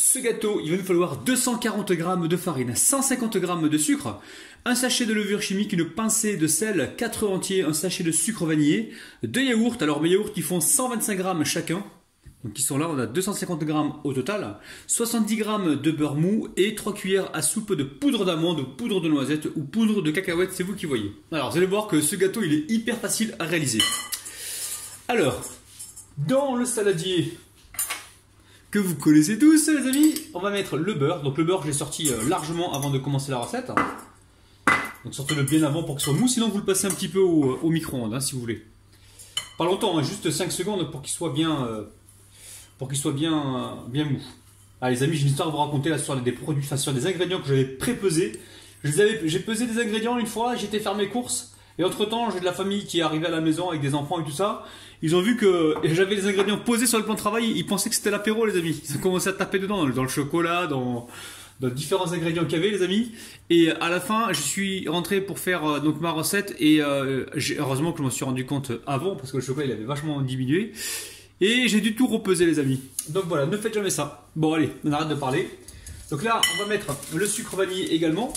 ce gâteau, il va nous falloir 240 g de farine, 150 g de sucre, un sachet de levure chimique, une pincée de sel, 4 œufs entiers, un sachet de sucre vanillé, deux yaourts, alors mes yaourts qui font 125 g chacun, donc ils sont là, on a 250 g au total, 70 g de beurre mou et 3 cuillères à soupe de poudre d'amande ou poudre de noisette ou poudre de cacahuète, c'est vous qui voyez. Alors vous allez voir que ce gâteau il est hyper facile à réaliser. Alors, dans le saladier que vous connaissez tous les amis, on va mettre le beurre. Donc le beurre je l'ai sorti euh, largement avant de commencer la recette. Donc sortez-le bien avant pour qu'il soit mou, sinon vous le passez un petit peu au, euh, micro-ondes hein, si vous voulez. Pas longtemps, hein, juste 5 secondes pour qu'il soit bien... Euh, pour qu'il soit bien, bien mou. Ah les amis, j'ai une histoire à vous raconter là sur des produits, enfin sur des ingrédients que j'avais pré-pesés. J'ai pesé des ingrédients une fois, j'étais faire mes courses, et entre temps j'ai de la famille qui est arrivée à la maison avec des enfants et tout ça. Ils ont vu que j'avais les ingrédients posés sur le plan de travail, ils pensaient que c'était l'apéro les amis. Ils ont commencé à taper dedans, dans le chocolat, dans, différents ingrédients qu'il y avait les amis. Et à la fin, je suis rentré pour faire euh, donc ma recette et euh, heureusement que je m'en suis rendu compte avant parce que le chocolat il avait vachement diminué. Et j'ai dû tout repeser les amis. Donc voilà, ne faites jamais ça. Bon allez, on arrête de parler. Donc là, on va mettre le sucre vanillé également.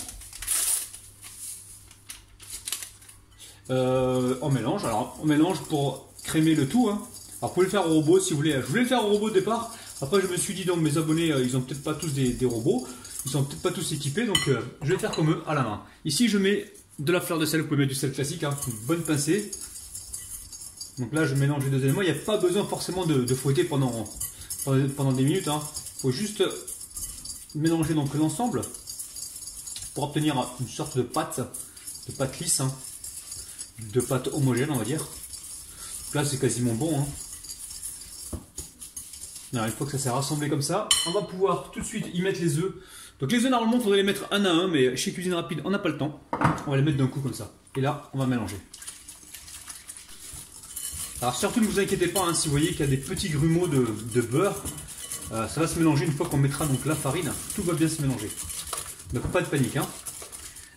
Euh, on mélange. Alors on mélange pour crémer le tout. Hein. Alors vous pouvez le faire au robot si vous voulez. Je voulais le faire au robot au départ. Après je me suis dit donc mes abonnés euh, ils ont peut-être pas tous des, robots. Ils sont peut-être pas tous équipés. Donc euh, je vais faire comme eux à la main. Ici je mets de la fleur de sel. Vous pouvez mettre du sel classique. Hein. Une bonne pincée. Donc là, je mélange les deux éléments. Il n'y a pas besoin forcément de, fouetter pendant, pendant des minutes. Il hein. faut juste mélanger donc l'ensemble pour obtenir une sorte de pâte, de pâte lisse. De pâte homogène, on va dire. là, c'est quasiment bon. Hein. Une fois que ça s'est rassemblé comme ça, on va pouvoir tout de suite y mettre les œufs. Donc les œufs, normalement, il faudrait les mettre un à un, mais chez Cuisine Rapide, on n'a pas le temps. On va les mettre d'un coup comme ça. Et là, on va mélanger. Alors surtout ne vous inquiétez pas hein, si vous voyez qu'il y a des petits grumeaux de, beurre. Euh, ça va se mélanger une fois qu'on mettra donc la farine. Tout va bien se mélanger. Donc pas de panique. Hein.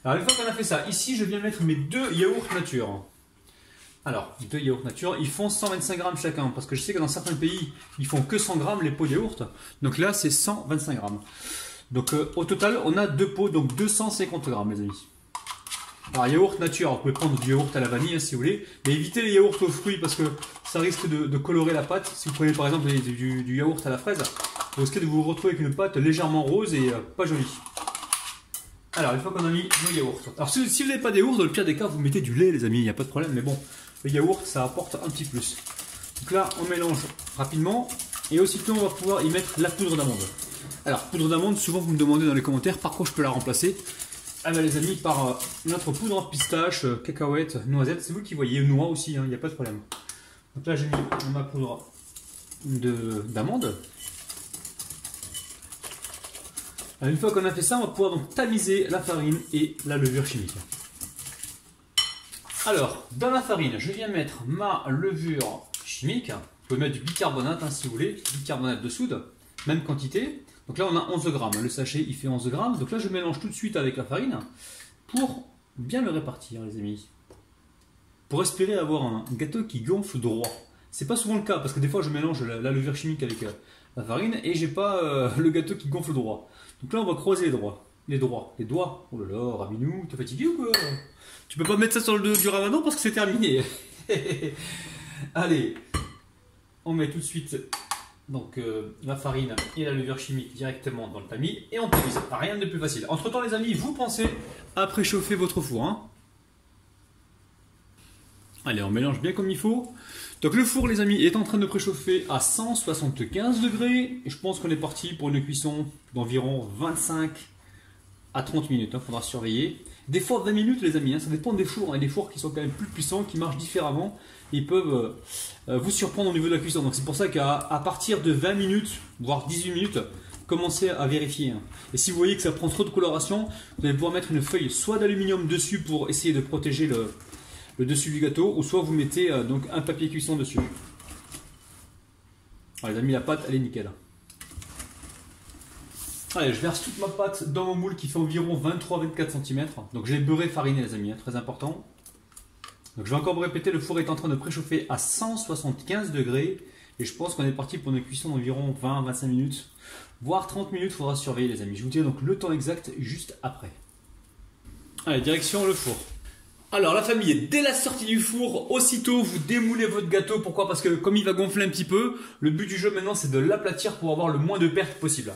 Alors une fois qu'on a fait ça, ici je viens mettre mes deux yaourts nature. Alors, deux yaourts nature, ils font 125 grammes chacun, parce que je sais que dans certains pays, ils font que 100 grammes les pots de yaourt. Donc là, c'est 125 grammes. Donc euh, au total, on a deux pots, donc 250 grammes, les amis. Alors, yaourt nature, vous pouvez prendre du yaourt à la vanille hein, si vous voulez, mais évitez les yaourts aux fruits parce que ça risque de, colorer la pâte. Si vous prenez par exemple du, yaourt à la fraise, vous risquez de vous retrouver avec une pâte légèrement rose et euh, pas jolie. Alors, une fois qu'on a mis nos yaourts. Alors, si, vous n'avez pas de yaourt, dans le pire des cas, vous mettez du lait, les amis, il n'y a pas de problème, mais bon, le yaourt, ça apporte un petit plus. Donc là, on mélange rapidement et aussitôt, on va pouvoir y mettre la poudre d'amande. Alors, poudre d'amande, souvent vous me demandez dans les commentaires par quoi je peux la remplacer. Ah bah les amis, par euh, notre poudre en pistache, euh, cacahuètes, noisettes, c'est vous qui voyez, noix aussi, il hein, n'y a pas de problème. Donc là j'ai mis ma poudre d'amande. Une fois qu'on a fait ça, on va pouvoir donc tamiser la farine et la levure chimique. Alors, dans la farine, je viens mettre ma levure chimique. Vous pouvez mettre du bicarbonate hein, si vous voulez, bicarbonate de soude, même quantité. Donc là, on a 11 grammes. Le sachet, il fait 11 grammes. Donc là, je mélange tout de suite avec la farine pour bien le répartir, les amis. Pour espérer avoir un gâteau qui gonfle droit. C'est pas souvent le cas parce que des fois, je mélange la, levure chimique avec euh, la farine et j'ai pas euh, le gâteau qui gonfle droit. Donc là, on va croiser les droits. Les droits. Les doigts. Oh là là, Rabinou, t'es fatigué ou quoi? Tu peux pas mettre ça sur le dos du ramadan parce que c'est terminé. Allez, on met tout de suite donc euh, la farine et la levure chimique directement dans le tamis et on tamise. Rien de plus facile. Entre temps les amis, vous pensez à préchauffer votre four. Hein. Allez, on mélange bien comme il faut. Donc le four les amis est en train de préchauffer à 175 degrés. Et je pense qu'on est parti pour une cuisson d'environ 25 à 30 minutes. Il hein, faudra surveiller. Des fois 20 minutes les amis, hein, ça dépend des fours. Il y a des fours qui sont quand même plus puissants, qui marchent différemment ils peuvent euh, euh, vous surprendre au niveau de la cuisson. Donc c'est pour ça qu'à partir de 20 minutes, voire 18 minutes, commencez à vérifier. Hein. Et si vous voyez que ça prend trop de coloration, vous allez pouvoir mettre une feuille soit d'aluminium dessus pour essayer de protéger le, dessus du gâteau, ou soit vous mettez euh, donc un papier cuisson dessus. Alors les amis, la pâte, elle est nickel. Allez, je verse toute ma pâte dans mon moule qui fait environ 23-24 cm. Donc j'ai beurré fariné les amis, hein, très important. Donc je vais encore vous répéter, le four est en train de préchauffer à 175 degrés. Et je pense qu'on est parti pour une cuisson d'environ 20-25 minutes, voire 30 minutes, faudra surveiller les amis. Je vous dirai donc le temps exact juste après. Allez, direction le four. Alors la famille, dès la sortie du four, aussitôt vous démoulez votre gâteau. Pourquoi? Parce que comme il va gonfler un petit peu, le but du jeu maintenant c'est de l'aplatir pour avoir le moins de pertes possible.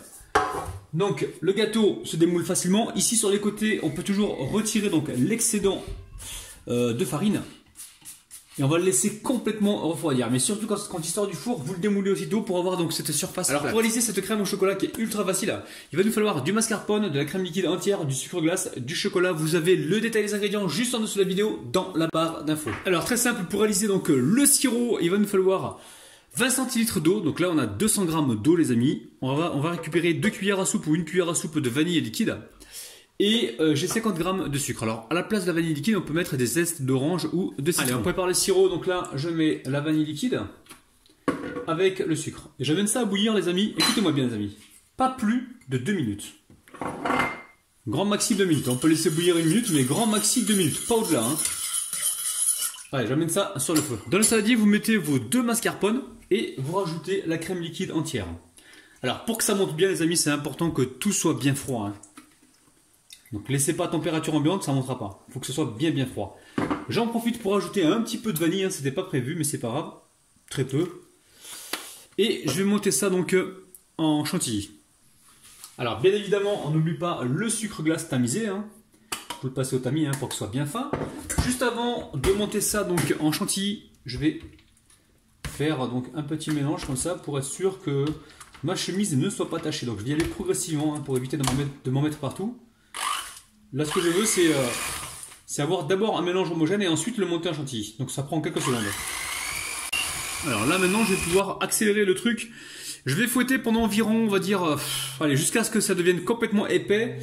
Donc le gâteau se démoule facilement. Ici sur les côtés, on peut toujours retirer l'excédent euh, de farine et on va le laisser complètement refroidir. Mais surtout quand, quand il sort du four, vous le démoulez aussitôt pour avoir donc cette surface. Alors pour réaliser cette crème au chocolat qui est ultra facile, il va nous falloir du mascarpone, de la crème liquide entière, du sucre glace, du chocolat. Vous avez le détail des ingrédients juste en dessous de la vidéo dans la barre d'infos. Alors très simple, pour réaliser donc le sirop, il va nous falloir 20 centilitres d'eau, donc là on a 200 grammes d'eau les amis. On va, on va récupérer 2 cuillères à soupe ou une cuillère à soupe de vanille liquide. Et euh, j'ai 50 grammes de sucre. Alors, à la place de la vanille liquide, on peut mettre des zestes d'orange ou de citron. Allez, on prépare le sirop. Donc là, je mets la vanille liquide avec le sucre. Et j'amène ça à bouillir, les amis. Écoutez-moi bien, les amis. Pas plus de 2 minutes. Grand maxi 2 minutes. On peut laisser bouillir une minute, mais grand maxi 2 minutes. Pas au-delà. Hein. Allez, j'amène ça sur le feu. Dans le saladier, vous mettez vos deux mascarpones et vous rajoutez la crème liquide entière. Alors, pour que ça monte bien, les amis, c'est important que tout soit bien froid. Hein. Donc laissez pas à température ambiante, ça ne montera pas. Il faut que ce soit bien bien froid. J'en profite pour ajouter un petit peu de vanille, hein. c'était pas prévu, mais c'est pas grave. Très peu. Et je vais monter ça donc euh, en chantilly. Alors bien évidemment, on n'oublie pas le sucre glace tamisé. Hein. Vous le passez au tamis hein, pour que ce soit bien fin. Juste avant de monter ça donc en chantilly, je vais faire donc un petit mélange comme ça pour être sûr que ma chemise ne soit pas tachée. Donc je vais y aller progressivement pour éviter de m'en mettre partout. Là, ce que je veux, euh, c'est avoir d'abord un mélange homogène et ensuite le monter en chantilly. Donc ça prend quelques secondes. Alors là, maintenant, je vais pouvoir accélérer le truc. Je vais fouetter pendant environ, on va dire, euh, allez, jusqu'à ce que ça devienne complètement épais.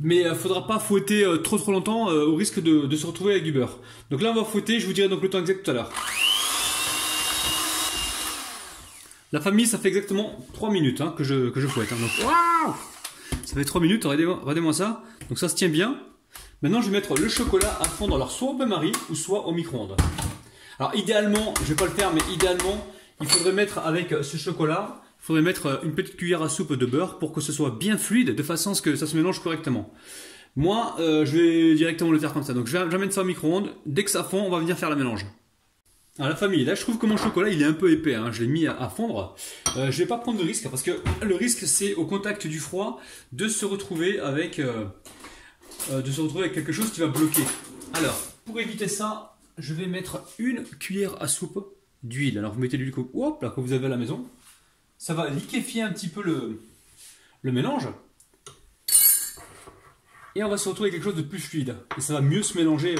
Mais il euh, faudra pas fouetter trop trop longtemps au risque de, se retrouver avec du beurre. Donc là, on va fouetter. Je vous dirai donc le temps exact tout à l'heure. La famille, ça fait exactement 3 minutes hein, que, je, fouette. Hein. Ça fait 3 minutes, regardez-moi ça. Donc ça se tient bien. Maintenant, je vais mettre le chocolat à fondre, alors soit au bain-marie ou soit au micro-ondes. Alors idéalement, je vais pas le faire, mais idéalement, il faudrait mettre avec ce chocolat, il faudrait mettre une petite cuillère à soupe de beurre pour que ce soit bien fluide, de façon à ce que ça se mélange correctement. Moi, euh, je vais directement le faire comme ça. Donc mettre ça au micro-ondes. Dès que ça fond, on va venir faire le mélange. Alors la famille, là je trouve que mon chocolat il est un peu épais, hein. je l'ai mis à, fondre. Euh, je vais pas prendre de risque parce que le risque c'est au contact du froid de se retrouver avec euh, euh, de se retrouver avec quelque chose qui va bloquer. Alors pour éviter ça, je vais mettre une cuillère à soupe d'huile. Alors vous mettez l'huile hop, là, que vous avez à la maison. Ça va liquéfier un petit peu le, mélange. Et on va se retrouver avec quelque chose de plus fluide. Et ça va mieux se mélanger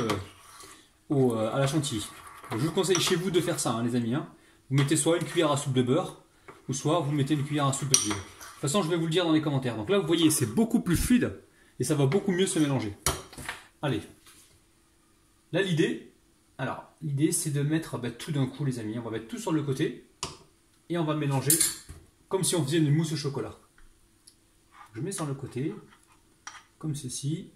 au, à la chantilly. Je vous conseille chez vous de faire ça, hein, les amis. Hein. Vous mettez soit une cuillère à soupe de beurre, ou soit vous mettez une cuillère à soupe d'huile. De toute façon, je vais vous le dire dans les commentaires. Donc là, vous voyez, c'est beaucoup plus fluide et ça va beaucoup mieux se mélanger. Allez. Là, l'idée, alors, l'idée, c'est de mettre bah, tout d'un coup, les amis. On va mettre tout sur le côté et on va mélanger comme si on faisait une mousse au chocolat. Je mets sur le côté, comme ceci.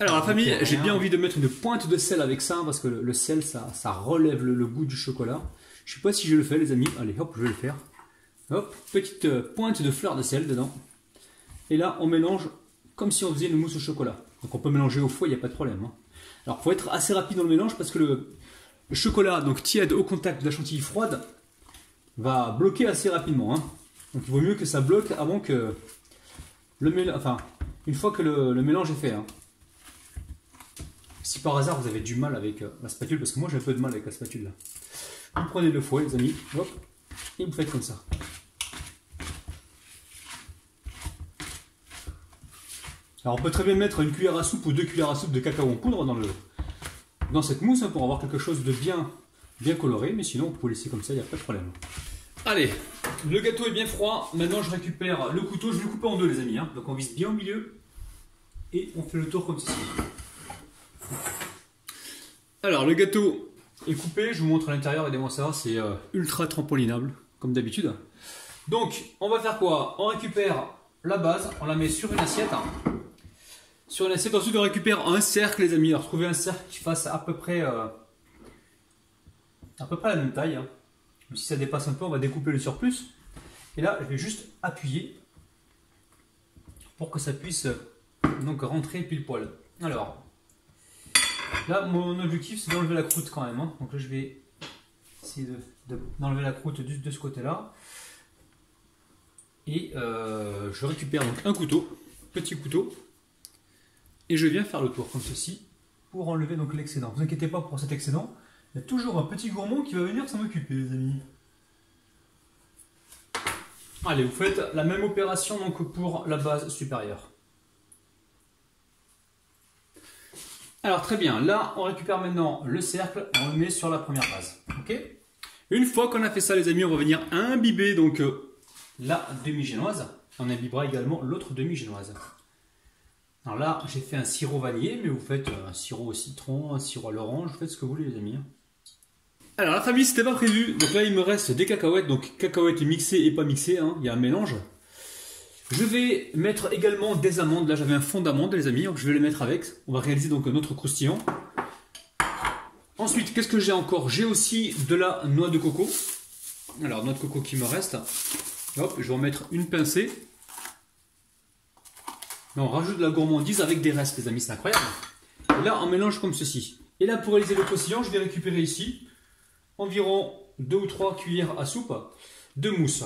Alors la famille, j'ai bien envie de mettre une pointe de sel avec ça, parce que le, sel, ça, ça relève le, goût du chocolat. Je sais pas si je le fais les amis. Allez, hop, je vais le faire. Hop, petite euh, pointe de fleur de sel dedans. Et là, on mélange comme si on faisait une mousse au chocolat. Donc on peut mélanger au foie, il n'y a pas de problème. Hein. Alors il faut être assez rapide dans le mélange parce que le, chocolat, donc tiède au contact de la chantilly froide, va bloquer assez rapidement. Hein. Donc il vaut mieux que ça bloque avant que le mélange... Enfin, une fois que le, le mélange est fait. Hein. Si par hasard vous avez du mal avec euh, la spatule, parce que moi j'ai un peu de mal avec la spatule là, vous prenez le fouet, les amis, hop, et vous faites comme ça. Alors on peut très bien mettre une cuillère à soupe ou deux cuillères à soupe de cacao en poudre dans, le, dans cette mousse hein, pour avoir quelque chose de bien, bien coloré, mais sinon on peut laisser comme ça, il n'y a pas de problème. Allez, le gâteau est bien froid, maintenant je récupère le couteau, je vais le couper en deux les amis, hein. donc on vise bien au milieu et on fait le tour comme ceci. Alors, le gâteau est coupé, je vous montre à l'intérieur, aidez-moi ça, c'est euh, ultra trampolinable, comme d'habitude. Donc, on va faire quoi? On récupère la base, on la met sur une assiette. Sur une assiette, ensuite on récupère un cercle, les amis. Alors, trouvez un cercle qui fasse à peu près, euh, à peu près la même taille. Hein. Si ça dépasse un peu, on va découper le surplus. Et là, je vais juste appuyer pour que ça puisse donc rentrer pile poil. Alors, là, mon objectif, c'est d'enlever la croûte quand même. Hein. Donc là, je vais essayer d'enlever la croûte de, de ce côté-là. Et euh, je récupère donc un couteau, petit couteau, et je viens faire le tour comme ceci pour enlever donc l'excédent. Vous inquiétez pas pour cet excédent, il y a toujours un petit gourmand qui va venir s'en occuper, les amis. Allez, vous faites la même opération donc pour la base supérieure. Alors très bien, là on récupère maintenant le cercle, on le met sur la première base. Une fois qu'on a fait ça les amis, on va venir imbiber donc euh, la demi-génoise. On imbibera également l'autre demi-génoise. Alors là, j'ai fait un sirop vanillé, mais vous faites euh, un sirop au citron, un sirop à l'orange, vous faites ce que vous voulez les amis. Hein. Alors la famille, c'était pas prévu. Donc là, il me reste des cacahuètes, donc cacahuètes mixées et pas mixées, hein. il y a un mélange. Je vais mettre également des amandes. Là, j'avais un fond d'amandes, les amis, donc je vais les mettre avec. On va réaliser donc notre croustillant. Ensuite, qu'est-ce que j'ai encore? J'ai aussi de la noix de coco. Alors, noix de coco qui me reste. Hop, je vais en mettre une pincée. on rajoute de la gourmandise avec des restes, les amis, c'est incroyable. Et là, on mélange comme ceci. Et là, pour réaliser le croustillant, je vais récupérer ici environ 2 ou 3 cuillères à soupe de mousse.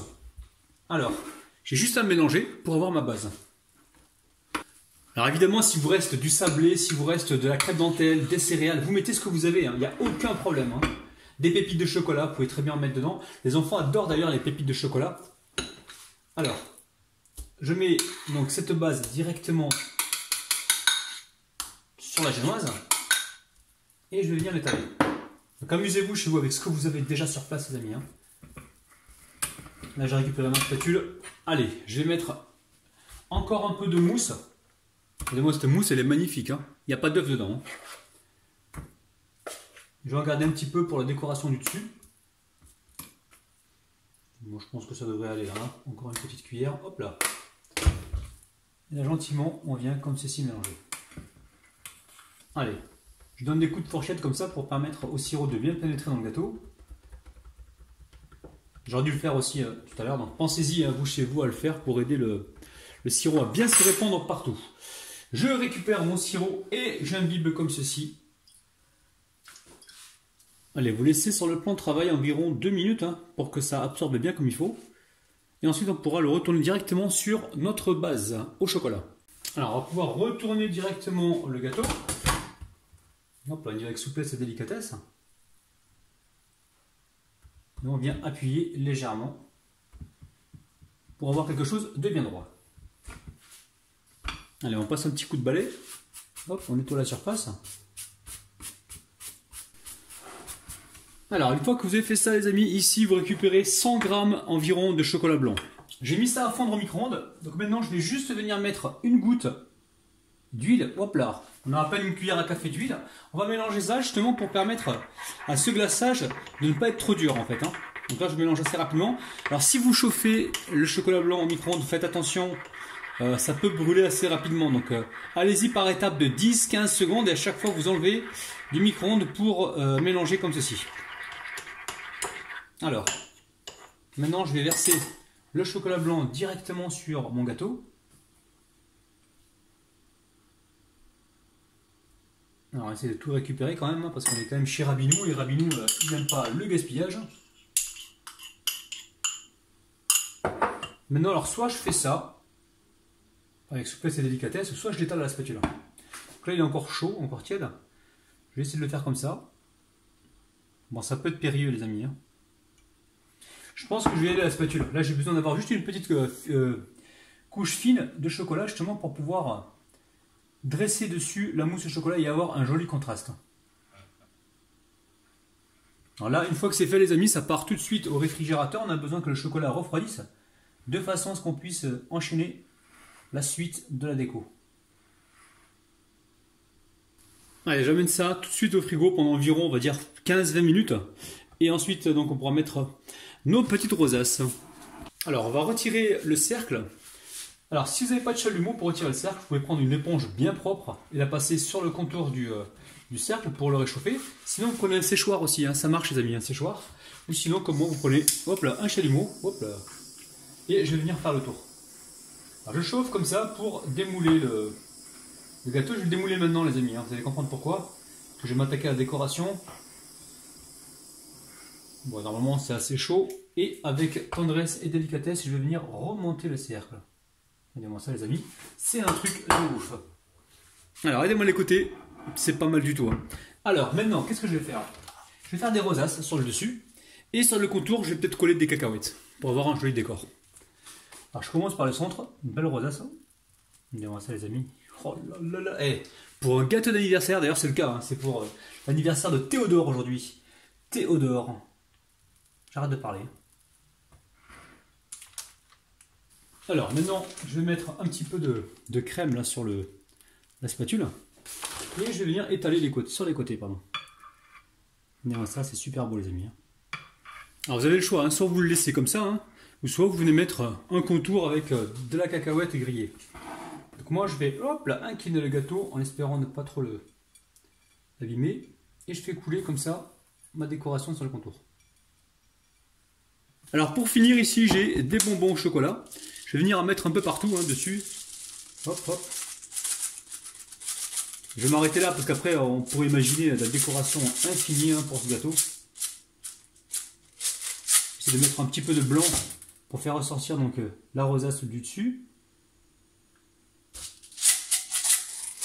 Alors, j'ai juste à mélanger pour avoir ma base. Alors évidemment, si vous reste du sablé, si vous reste de la crème dentelle, des céréales, vous mettez ce que vous avez, hein. il n'y a aucun problème. Hein. Des pépites de chocolat, vous pouvez très bien en mettre dedans. Les enfants adorent d'ailleurs les pépites de chocolat. Alors, je mets donc cette base directement sur la génoise et je vais venir l'étaler. Donc amusez-vous chez vous avec ce que vous avez déjà sur place les amis. Hein. Là j'ai récupéré ma spatule. Allez, je vais mettre encore un peu de mousse. Regardez-moi cette mousse, elle est magnifique. Hein. Il n'y a pas d'œuf dedans. Hein. Je vais en garder un petit peu pour la décoration du dessus. Bon, je pense que ça devrait aller là. Hein. Encore une petite cuillère. Hop là. Et là, gentiment, on vient comme ceci mélanger. Allez, je donne des coups de fourchette comme ça pour permettre au sirop de bien pénétrer dans le gâteau. J'aurais dû le faire aussi euh, tout à l'heure, donc pensez-y à vous chez vous à le faire pour aider le, sirop à bien se répandre partout. Je récupère mon sirop et j'imbibe comme ceci Allez, vous laissez sur le plan de travail environ 2 minutes hein, pour que ça absorbe bien comme il faut. Et ensuite, on pourra le retourner directement sur notre base au chocolat. Alors, on va pouvoir retourner directement le gâteau. Hop là, avec souplesse et délicatesse. On vient appuyer légèrement pour avoir quelque chose de bien droit. Allez, on passe un petit coup de balai. Hop, on nettoie la surface. Alors, une fois que vous avez fait ça, les amis, ici, vous récupérez 100 grammes environ de chocolat blanc. J'ai mis ça à fondre au micro-ondes. Donc maintenant, je vais juste venir mettre une goutte d'huile. Hop là, on a à une cuillère à café d'huile. On va mélanger ça justement pour permettre à ce glaçage de ne pas être trop dur en fait. Hein. Donc là, je mélange assez rapidement. Alors, si vous chauffez le chocolat blanc au micro-ondes, faites attention. Euh, ça peut brûler assez rapidement. Donc, euh, allez-y par étapes de 10-15 secondes et à chaque fois, vous enlevez du micro-ondes pour euh, mélanger comme ceci. Alors, maintenant je vais verser le chocolat blanc directement sur mon gâteau. Alors, on va essayer de tout récupérer quand même, hein, parce qu'on est quand même chez Rabinou, et Rabinou, euh, ils n'aiment pas le gaspillage. Maintenant, alors, soit je fais ça, avec souplesse et délicatesse, soit je l'étale à la spatule. Donc là, il est encore chaud, encore tiède. Je vais essayer de le faire comme ça. Bon, ça peut être périlleux, les amis. Hein. Je pense que je vais aller à la spatule. Là, j'ai besoin d'avoir juste une petite euh, euh, couche fine de chocolat, justement, pour pouvoir dresser dessus la mousse au chocolat et avoir un joli contraste. Alors là, une fois que c'est fait, les amis, ça part tout de suite au réfrigérateur. On a besoin que le chocolat refroidisse, de façon à ce qu'on puisse enchaîner la suite de la déco. Allez, j'amène ça tout de suite au frigo pendant environ, on va dire, 15-20 minutes. Et ensuite, donc, on pourra mettre nos petites rosaces. Alors, on va retirer le cercle. Alors, si vous n'avez pas de chalumeau pour retirer le cercle, vous pouvez prendre une éponge bien propre et la passer sur le contour du, euh, cercle pour le réchauffer. Sinon, vous prenez un séchoir aussi, hein. ça marche les amis, un séchoir. Ou sinon, comme moi, vous prenez hop un chalumeau, hop là, et je vais venir faire le tour. Je chauffe comme ça pour démouler le, gâteau. Je vais le démouler maintenant les amis, hein. vous allez comprendre pourquoi. je vais m'attaquer à la décoration. Bon, normalement c'est assez chaud. Et avec tendresse et délicatesse, je vais venir remonter le cercle. Regardez-moi ça les amis, c'est un truc de ouf. Alors aidez-moi les côtés, c'est pas mal du tout. Hein. Alors maintenant, qu'est-ce que je vais faire? Je vais faire des rosaces sur le dessus. Et sur le contour, je vais peut-être coller des cacahuètes pour avoir un joli décor. Alors je commence par le centre, une belle rosace. Regardez-moi ça les amis. Oh là là là. Eh, pour un gâteau d'anniversaire, d'ailleurs c'est le cas, hein. c'est pour euh, l'anniversaire de Théodore aujourd'hui. Théodore. J'arrête de parler. Alors maintenant, je vais mettre un petit peu de, crème là sur la spatule. Et je vais venir étaler les côtés, sur les côtés. pardon. ça, c'est super beau les amis. Hein. Alors vous avez le choix, hein. soit vous le laissez comme ça, hein, ou soit vous venez mettre un contour avec euh, de la cacahuète grillée. Donc moi je vais hop là incliner le gâteau en espérant ne pas trop le l'abîmer. Et je fais couler comme ça ma décoration sur le contour. Alors pour finir ici, j'ai des bonbons au chocolat. Je vais venir en mettre un peu partout hein, dessus. Hop, hop. Je vais m'arrêter là parce qu'après on pourrait imaginer la décoration infinie hein, pour ce gâteau. J'essaie de mettre un petit peu de blanc pour faire ressortir donc euh, la rosace du dessus.